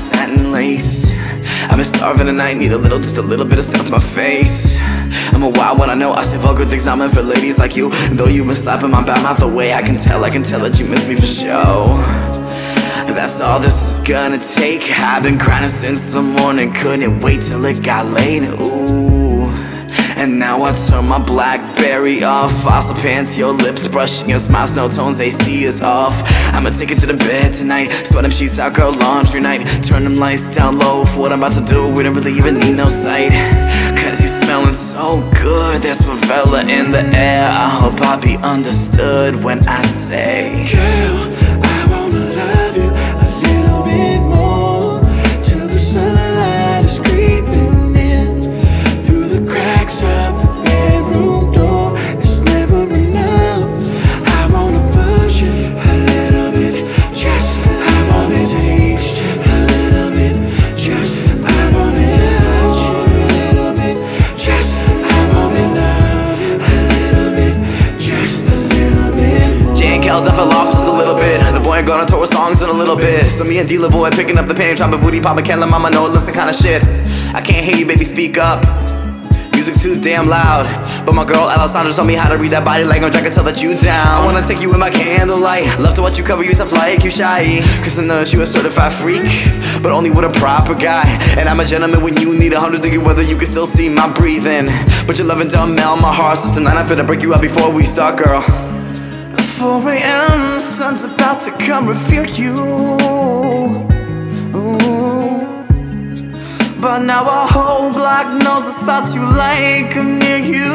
satin lace. I've been starving and I need a little, just a little bit of stuff my face. I'm a wild one, I know I say vulgar things not meant for ladies like you. And though you've been slapping my bad mouth away I can tell, I can tell that you miss me for show. That's all this is gonna take. I've been grinding since the morning Couldn't wait till it got late, ooh and now I turn my Blackberry off. Fossil pants, your lips brushing your smiles No tones, AC is off. I'ma take it to the bed tonight. Sweat them sheets out, girl, laundry night. Turn them lights down low for what I'm about to do. We don't really even need no sight. Cause you smelling so good. There's favela in the air. I hope I be understood when I say Girl, a little bit. So me and Dealer Boy picking up the pen Dropping booty, popping can let mama know listen kinda shit. I can't hear you baby speak up. Music's too damn loud. But my girl Alessandra told me how to read that body language I can tell that you down. I wanna take you in my candlelight. Love to watch you cover yourself like you shy. Cause I know you a certified freak But only with a proper guy. And I'm a gentleman when you need a hundred degree weather You can still see my breathing. But your loving don't melt my heart So tonight I'm finna break you out before we start girl 4 a.m. Sun's about to come reveal you. Ooh. But now a whole block knows the spots you like are near you.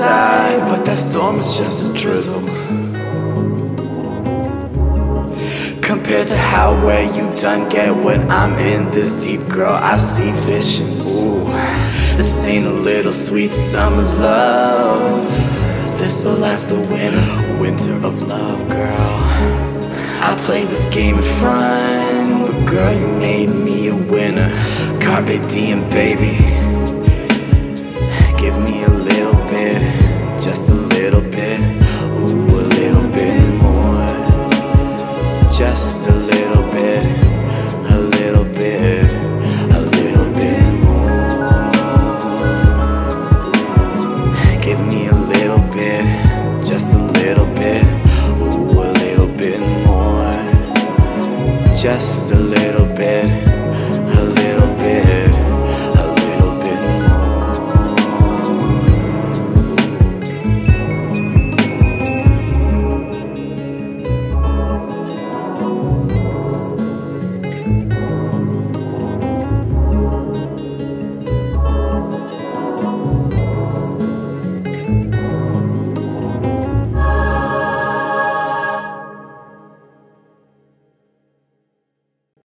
Outside, but that storm is just a drizzle. Compared to how well you done get when I'm in this deep, girl, I see visions. Ooh, this ain't a little sweet summer love. This'll last the winter, winter of love, girl. I play this game in front, but girl, you made me a winner. Carpe diem, baby.